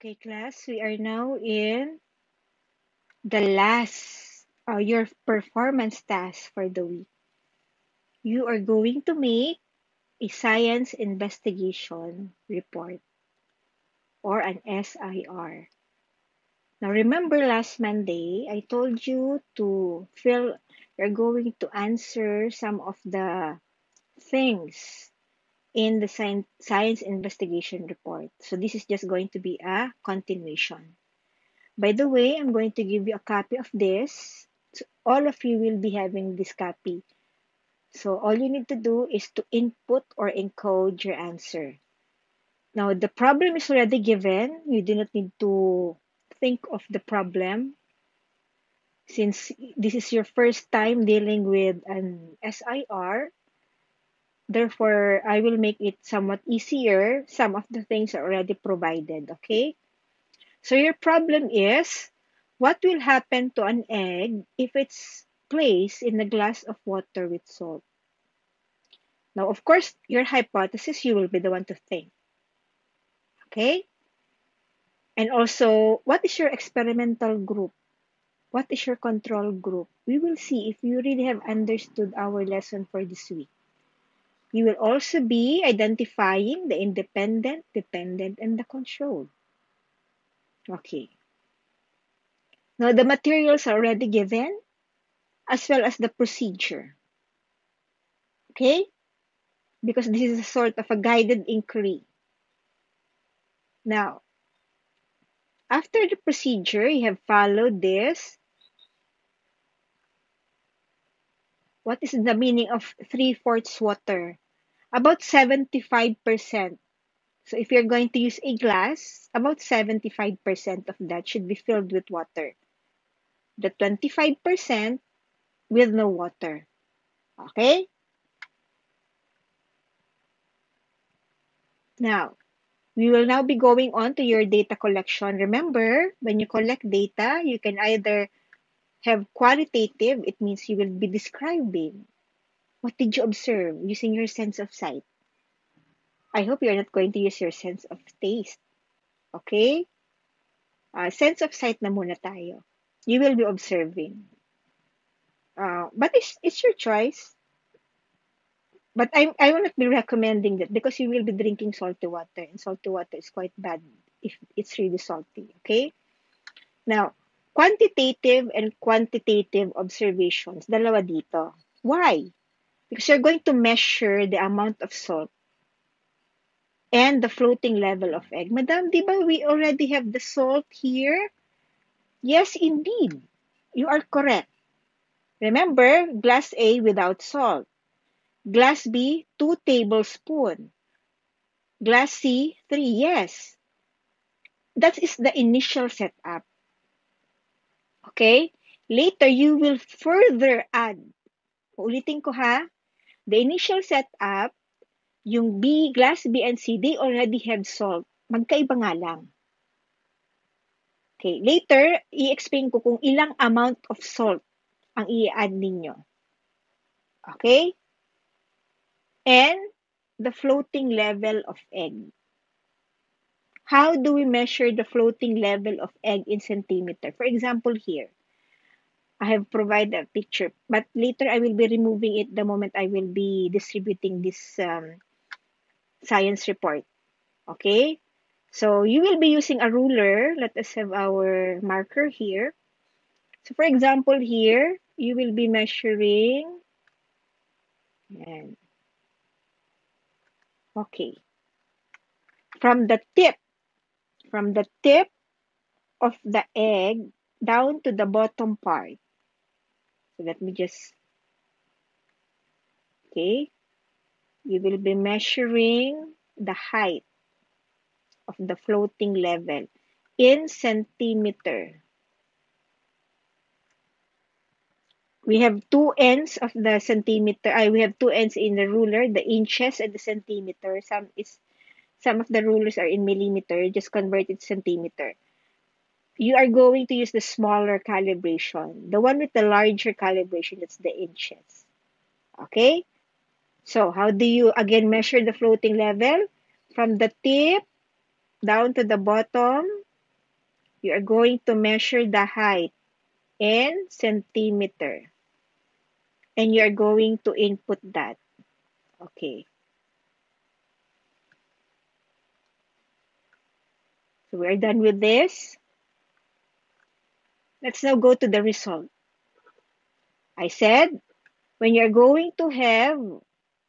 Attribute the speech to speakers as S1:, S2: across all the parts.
S1: Okay, class, we are now in the last, uh, your performance task for the week. You are going to make a science investigation report or an SIR. Now, remember last Monday, I told you to fill, you're going to answer some of the things in the science investigation report. So this is just going to be a continuation. By the way, I'm going to give you a copy of this. So all of you will be having this copy. So all you need to do is to input or encode your answer. Now the problem is already given. You do not need to think of the problem. Since this is your first time dealing with an SIR, Therefore, I will make it somewhat easier. Some of the things are already provided, okay? So your problem is, what will happen to an egg if it's placed in a glass of water with salt? Now, of course, your hypothesis, you will be the one to think. Okay? And also, what is your experimental group? What is your control group? We will see if you really have understood our lesson for this week. You will also be identifying the independent, dependent, and the control. Okay. Now, the materials are already given, as well as the procedure. Okay? Because this is a sort of a guided inquiry. Now, after the procedure, you have followed this What is the meaning of three-fourths water? About 75%. So if you're going to use a glass, about 75% of that should be filled with water. The 25% with no water. Okay? Now, we will now be going on to your data collection. Remember, when you collect data, you can either have qualitative, it means you will be describing what did you observe using your sense of sight. I hope you're not going to use your sense of taste. Okay? Uh, sense of sight na muna tayo. You will be observing. Uh, but it's, it's your choice. But I, I will not be recommending that because you will be drinking salty water and salty water is quite bad if it's really salty. Okay? Now, quantitative and quantitative observations, dalawa dito. Why? Because you're going to measure the amount of salt and the floating level of egg. Madam, di ba we already have the salt here? Yes, indeed. You are correct. Remember, glass A without salt. Glass B, 2 tablespoon. Glass C, 3. Yes. That is the initial setup. Okay? Later, you will further add. Ulitin ko ha. The initial setup, yung B, glass B and C, they already have salt. Magkaiba nga lang. Okay, later, i-explain ko kung ilang amount of salt ang i-add ninyo. Okay? And the floating level of egg. How do we measure the floating level of egg in centimeter? For example, here, I have provided a picture, but later I will be removing it the moment I will be distributing this um, science report. Okay? So you will be using a ruler. Let us have our marker here. So for example, here, you will be measuring. And, okay. From the tip from the tip of the egg down to the bottom part. Let me just, okay, you will be measuring the height of the floating level in centimeter. We have two ends of the centimeter. I we have two ends in the ruler, the inches and the centimeter. Some is some of the rulers are in millimeter, just convert it centimeter. You are going to use the smaller calibration. The one with the larger calibration, that's the inches. Okay? So, how do you again measure the floating level? From the tip down to the bottom, you are going to measure the height in centimeter. And you are going to input that. Okay. So we're done with this. Let's now go to the result. I said, when you're going to have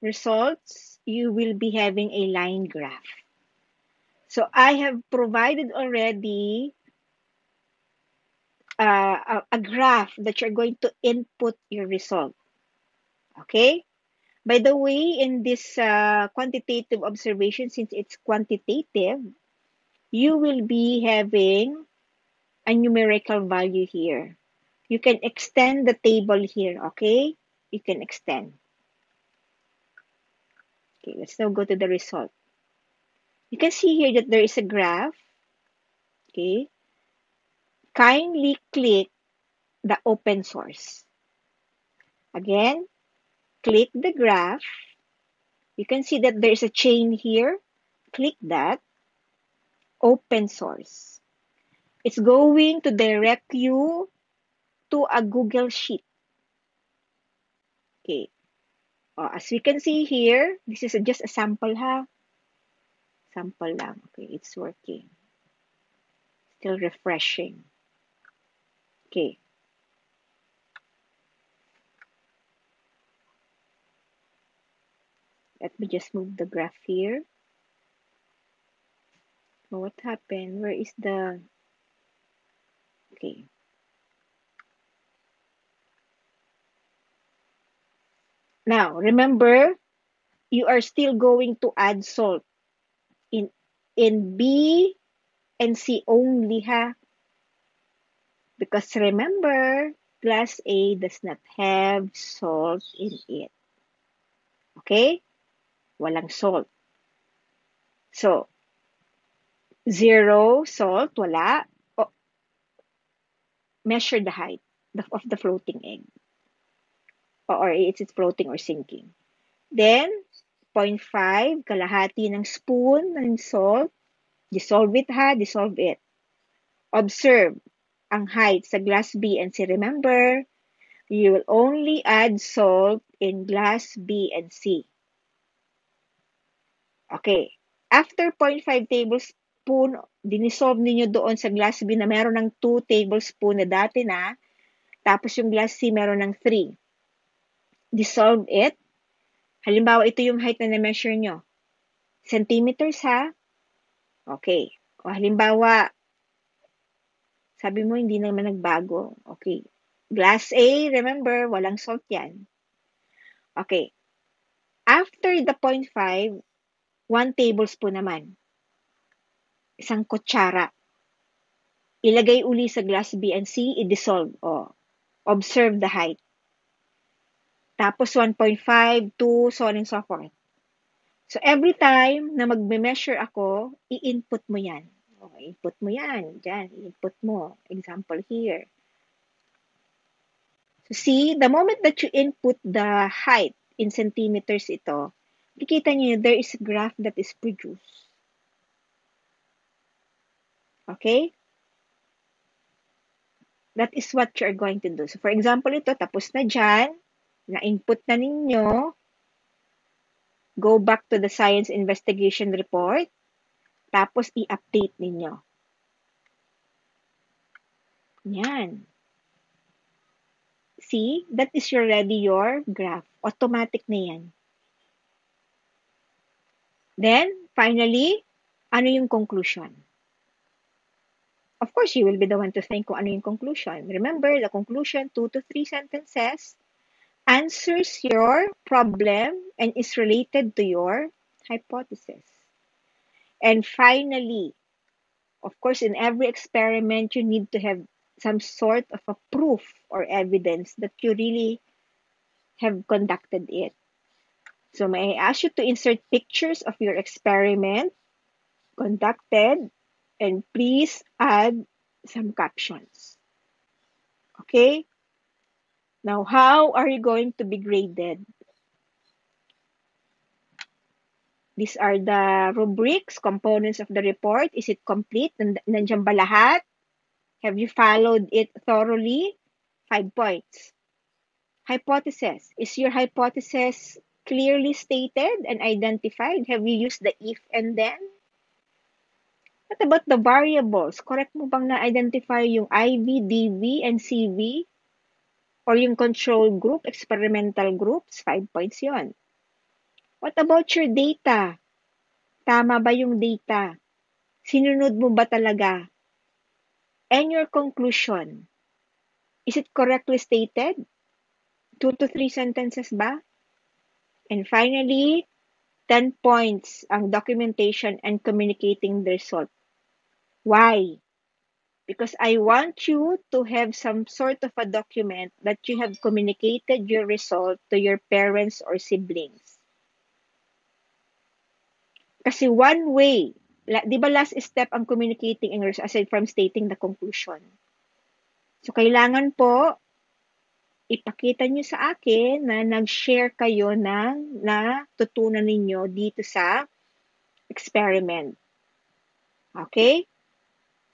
S1: results, you will be having a line graph. So I have provided already uh, a, a graph that you're going to input your result. Okay? By the way, in this uh, quantitative observation, since it's quantitative, you will be having a numerical value here. You can extend the table here, okay? You can extend. Okay, let's now go to the result. You can see here that there is a graph. Okay. Kindly click the open source. Again, click the graph. You can see that there is a chain here. Click that. Open source. It's going to direct you to a Google Sheet. Okay. Oh, as we can see here, this is just a sample ha. Sample lang. Okay, it's working. Still refreshing. Okay. Let me just move the graph here. Oh, what happened? Where is the... Okay. Now, remember, you are still going to add salt in in B and C only ha. Because remember, class A does not have salt in it. Okay? Walang salt. So, zero salt, wala. Measure the height of the floating egg or it's, floating or sinking. Then, 0.5, kalahati ng spoon ng salt. Dissolve it ha, dissolve it. Observe ang height sa glass B and C. Remember, you will only add salt in glass B and C. Okay. After 0.5 tablespoon, dinisolve ninyo doon sa glass B na meron ng 2 tablespoon na dati na. Tapos yung glass C meron ng 3 dissolve it. Halimbawa, ito yung height na na-measure nyo. Centimeters, ha? Okay. O halimbawa, sabi mo, hindi naman nagbago. Okay. Glass A, remember, walang salt yan. Okay. After the 0.5, 1 tablespoon naman. Isang kutsara. Ilagay uli sa glass B and C, i-dissolve. O, observe the height. Tapos 1.5, 2, so on and so forth. So every time na magme-measure ako, i-input mo yan. Okay, input mo yan. Diyan, i-input mo. Example here. So see, the moment that you input the height in centimeters ito, nakikita niyo there is a graph that is produced. Okay? That is what you're going to do. So for example, ito, tapos na dyan na-input na ninyo, go back to the science investigation report, tapos i-update ninyo. Yan. See, that is already your graph. Automatic na yan. Then, finally, ano yung conclusion? Of course, you will be the one to think kung ano yung conclusion. Remember, the conclusion, two to three sentences, answers your problem and is related to your hypothesis. And finally, of course, in every experiment, you need to have some sort of a proof or evidence that you really have conducted it. So, may I ask you to insert pictures of your experiment conducted and please add some captions. Okay? Now, how are you going to be graded? These are the rubrics, components of the report. Is it complete? Nandiyan ba lahat? Have you followed it thoroughly? Five points. Hypothesis. Is your hypothesis clearly stated and identified? Have you used the if and then? What about the variables? Correct mo bang na-identify yung IV, DV, and CV? Or yung control group, experimental groups? Five points yon. What about your data? Tama ba yung data? Sinunod mo ba talaga? And your conclusion? Is it correctly stated? Two to three sentences ba? And finally, 10 points ang documentation and communicating the result. Why? Because I want you to have some sort of a document that you have communicated your result to your parents or siblings. Kasi one way, di ba last step ang communicating in aside from stating the conclusion. So, kailangan po, ipakita nyo sa akin na nag-share kayo ng natutunan ninyo dito sa experiment. Okay?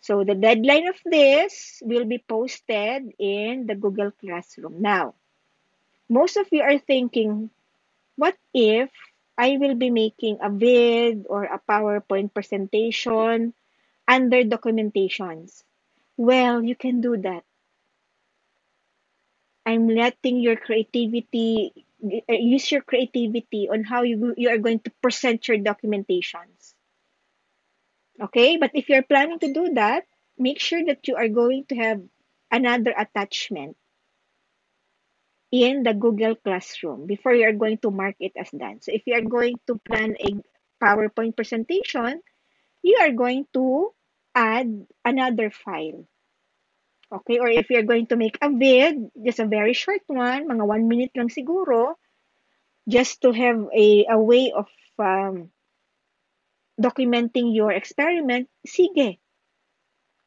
S1: So, the deadline of this will be posted in the Google Classroom. Now, most of you are thinking, what if I will be making a vid or a PowerPoint presentation under documentations. Well, you can do that. I'm letting your creativity uh, use your creativity on how you you are going to present your documentations. Okay, but if you're planning to do that, make sure that you are going to have another attachment in the Google Classroom before you are going to mark it as done. So if you are going to plan a PowerPoint presentation, you are going to add another file. Okay, or if you're going to make a vid, just a very short one, mga one minute lang siguro, just to have a, a way of um, documenting your experiment, sige,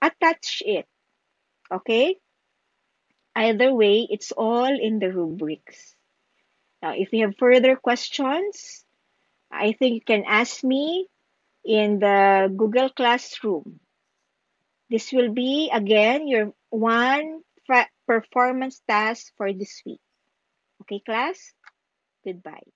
S1: attach it. Okay? Either way, it's all in the rubrics. Now, if you have further questions, I think you can ask me in the Google Classroom. This will be, again, your one performance task for this week. Okay, class? Goodbye.